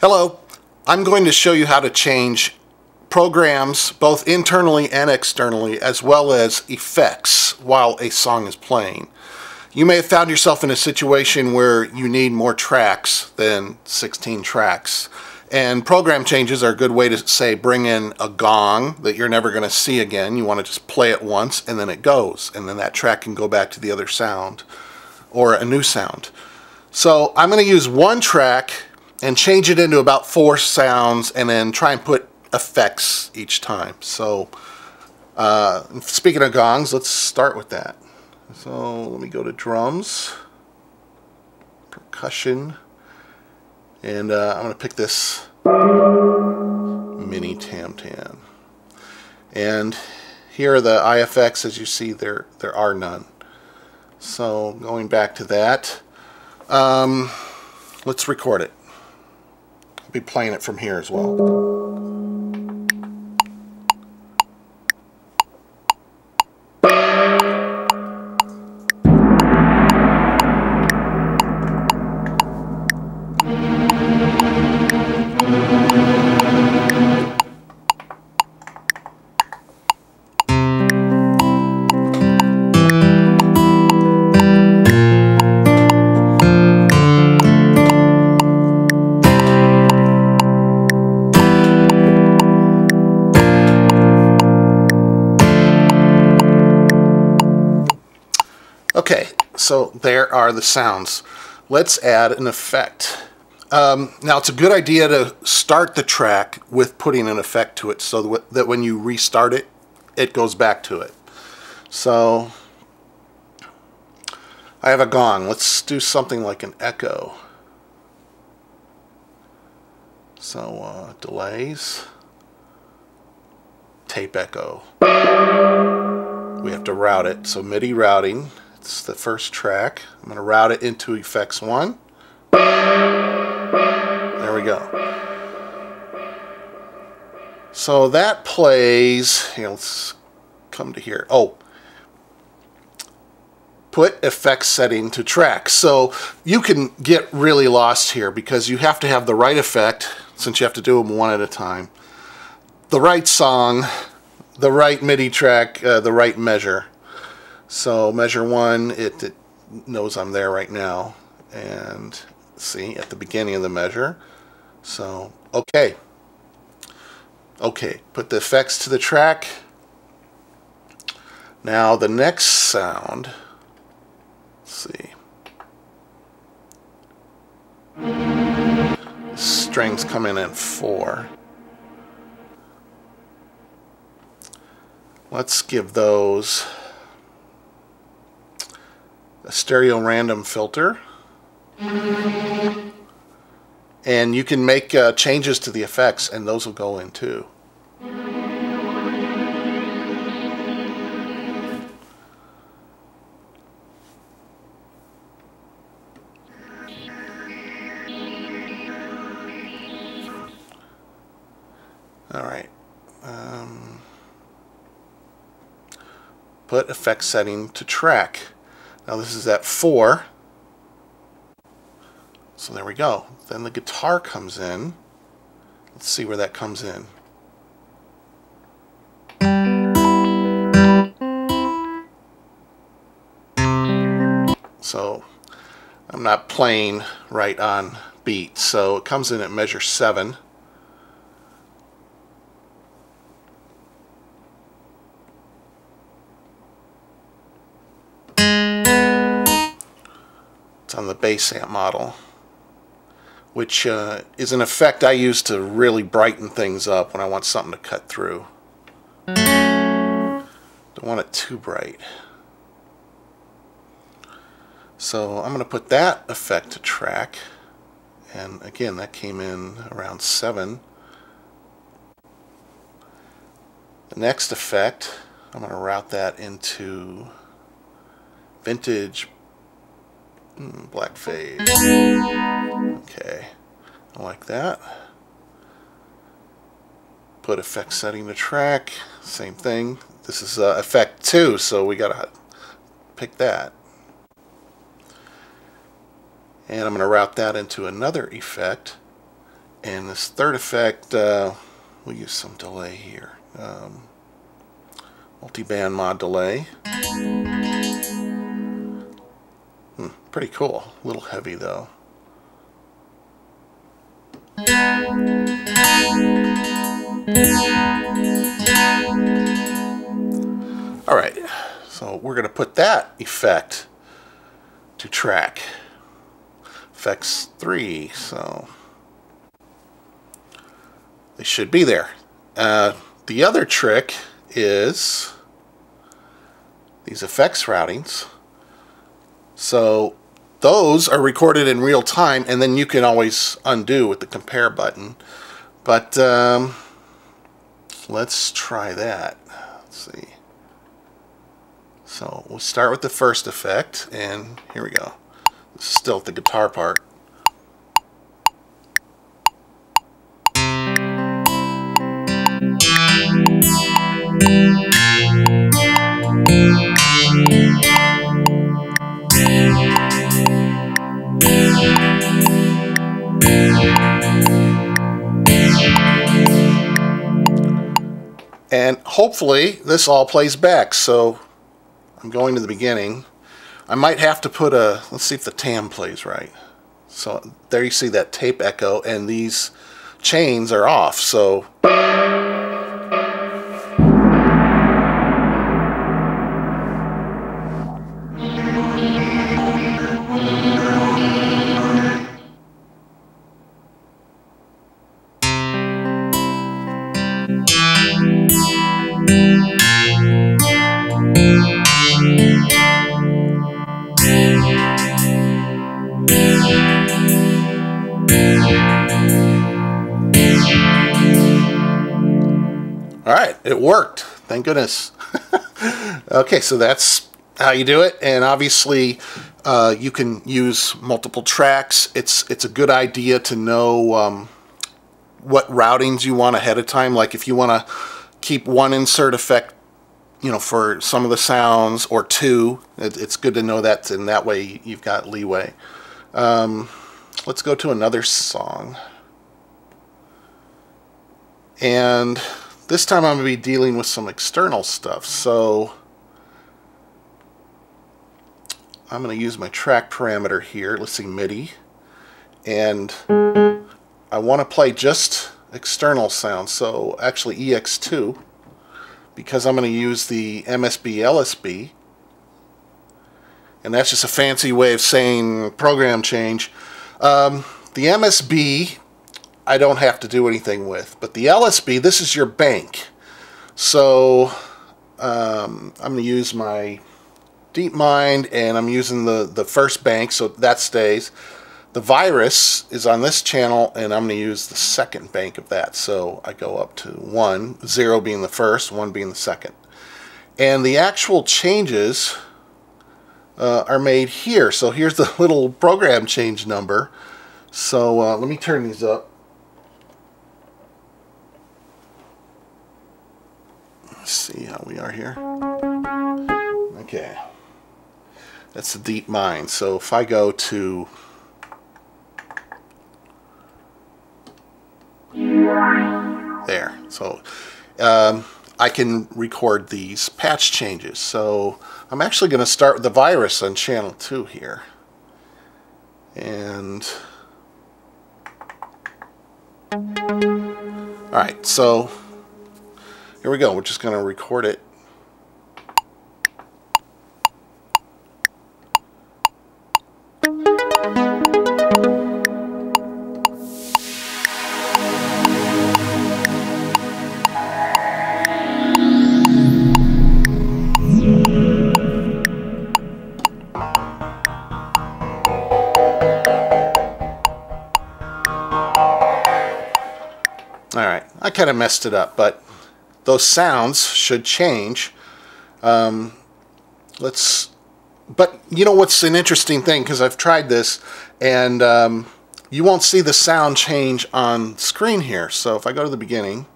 Hello, I'm going to show you how to change programs both internally and externally as well as effects while a song is playing. You may have found yourself in a situation where you need more tracks than 16 tracks. And program changes are a good way to say bring in a gong that you're never going to see again. You want to just play it once and then it goes. And then that track can go back to the other sound or a new sound. So I'm going to use one track and change it into about four sounds and then try and put effects each time. So uh, speaking of gongs, let's start with that. So let me go to drums, percussion, and uh, I'm going to pick this mini tam tam. And here are the IFX. As you see, there there are none. So going back to that, um, let's record it. Be playing it from here as well. Okay, so there are the sounds. Let's add an effect. Um, now it's a good idea to start the track with putting an effect to it so that when you restart it, it goes back to it. So I have a gong. Let's do something like an echo. So uh, delays, tape echo. We have to route it. So MIDI routing. It's the first track. I'm going to route it into effects 1. There we go. So that plays, you know, let's come to here. Oh, put effects setting to track. So you can get really lost here because you have to have the right effect, since you have to do them one at a time, the right song, the right MIDI track, uh, the right measure. So measure one, it, it knows I'm there right now. And see, at the beginning of the measure. So, okay. Okay, put the effects to the track. Now the next sound, see. Strings come in at four. Let's give those a stereo random filter. And you can make uh, changes to the effects and those will go in too. Alright. Um, put effect setting to track. Now this is at 4. So there we go. Then the guitar comes in. Let's see where that comes in. So I'm not playing right on beat. So it comes in at measure 7. It's on the bass amp model, which uh, is an effect I use to really brighten things up when I want something to cut through. Don't want it too bright. So I'm going to put that effect to track. And again, that came in around 7. The next effect, I'm going to route that into vintage Hmm, black phase. Okay, I like that. Put effect setting to track, same thing. This is uh, effect 2, so we gotta pick that. And I'm going to route that into another effect. And this third effect, uh, we'll use some delay here. Um, multi-band mod delay. Pretty cool. A little heavy though. Alright, so we're going to put that effect to track. Effects 3, so they should be there. Uh, the other trick is these effects routings. So those are recorded in real time and then you can always undo with the compare button. But um, let's try that. Let's see. So we'll start with the first effect, and here we go. This is still the guitar part. Hopefully this all plays back. So I'm going to the beginning. I might have to put a, let's see if the tam plays right. So there you see that tape echo and these chains are off. So All right, it worked. Thank goodness. okay, so that's how you do it, and obviously uh, you can use multiple tracks. It's it's a good idea to know um, what routings you want ahead of time. Like if you want to keep one insert effect, you know, for some of the sounds, or two, it, it's good to know that, and that way you've got leeway. Um, let's go to another song. And this time I'm going to be dealing with some external stuff. So I'm going to use my track parameter here. Let's see, MIDI. And I want to play just external sounds. So actually EX2 because I'm going to use the MSB LSB. And that's just a fancy way of saying program change. Um, the MSB I don't have to do anything with. But the LSB, this is your bank. So um, I'm going to use my DeepMind and I'm using the, the first bank, so that stays. The virus is on this channel and I'm going to use the second bank of that. So I go up to 1, 0 being the first, 1 being the second. And the actual changes uh, are made here. So here's the little program change number. So uh, let me turn these up. Let's see how we are here. Okay. That's the DeepMind. So if I go to there. So um, I can record these patch changes. So I'm actually going to start with the virus on channel 2 here. And alright, so here we go. We're just going to record it. Kind of messed it up, but those sounds should change. Um, let's, but you know what's an interesting thing, because I've tried this, and um, you won't see the sound change on screen here. So if I go to the beginning,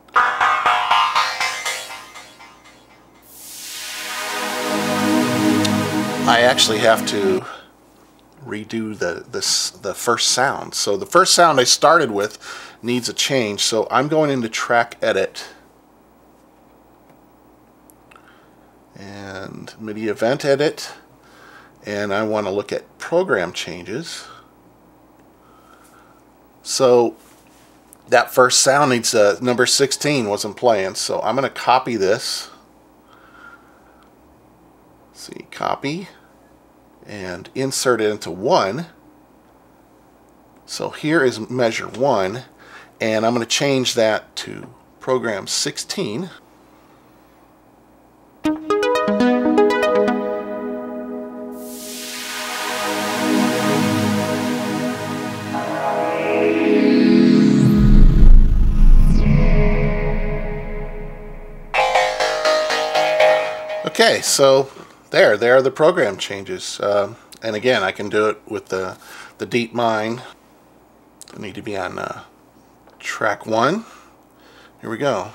I actually have to redo the this the first sound. So the first sound I started with needs a change. So I'm going into track edit and MIDI event edit and I want to look at program changes. So that first sound needs a number 16 wasn't playing so I'm going to copy this see copy and insert it into one. So here is measure one and I'm going to change that to program 16 Okay, so there, there are the program changes. Uh, and again, I can do it with the, the DeepMind. I need to be on uh, track one. Here we go.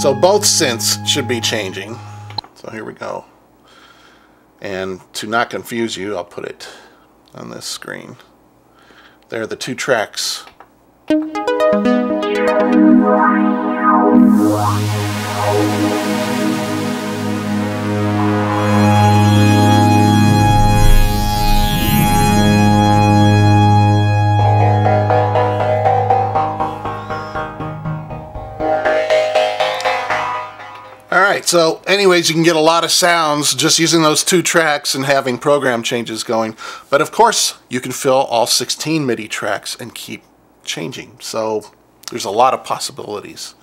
So both synths should be changing. So here we go. And to not confuse you, I'll put it on this screen. There are the two tracks. So anyways, you can get a lot of sounds just using those two tracks and having program changes going. But of course, you can fill all 16 MIDI tracks and keep changing. So there's a lot of possibilities.